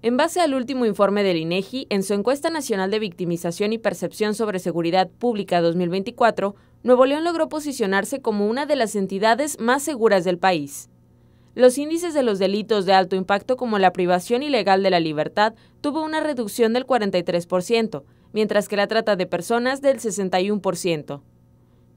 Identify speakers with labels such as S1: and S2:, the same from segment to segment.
S1: En base al último informe del INEGI, en su encuesta nacional de victimización y percepción sobre seguridad pública 2024, Nuevo León logró posicionarse como una de las entidades más seguras del país. Los índices de los delitos de alto impacto como la privación ilegal de la libertad tuvo una reducción del 43%, mientras que la trata de personas del 61%.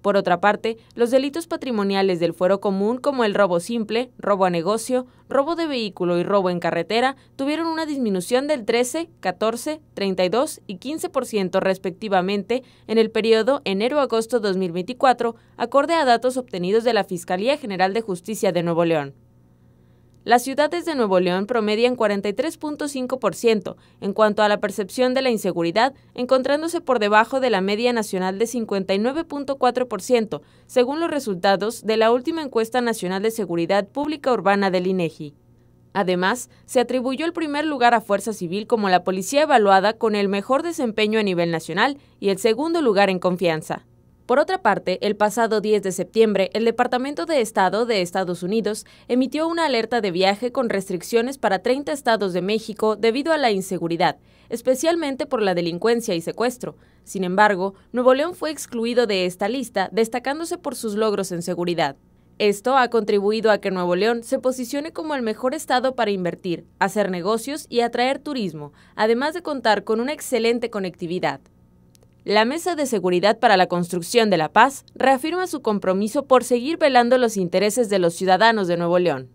S1: Por otra parte, los delitos patrimoniales del fuero común como el robo simple, robo a negocio, robo de vehículo y robo en carretera tuvieron una disminución del 13, 14, 32 y 15% respectivamente en el periodo enero-agosto 2024, acorde a datos obtenidos de la Fiscalía General de Justicia de Nuevo León. Las ciudades de Nuevo León promedian 43.5% en cuanto a la percepción de la inseguridad, encontrándose por debajo de la media nacional de 59.4%, según los resultados de la última encuesta nacional de seguridad pública urbana del INEGI. Además, se atribuyó el primer lugar a Fuerza Civil como la policía evaluada con el mejor desempeño a nivel nacional y el segundo lugar en confianza. Por otra parte, el pasado 10 de septiembre, el Departamento de Estado de Estados Unidos emitió una alerta de viaje con restricciones para 30 estados de México debido a la inseguridad, especialmente por la delincuencia y secuestro. Sin embargo, Nuevo León fue excluido de esta lista, destacándose por sus logros en seguridad. Esto ha contribuido a que Nuevo León se posicione como el mejor estado para invertir, hacer negocios y atraer turismo, además de contar con una excelente conectividad. La Mesa de Seguridad para la Construcción de la Paz reafirma su compromiso por seguir velando los intereses de los ciudadanos de Nuevo León.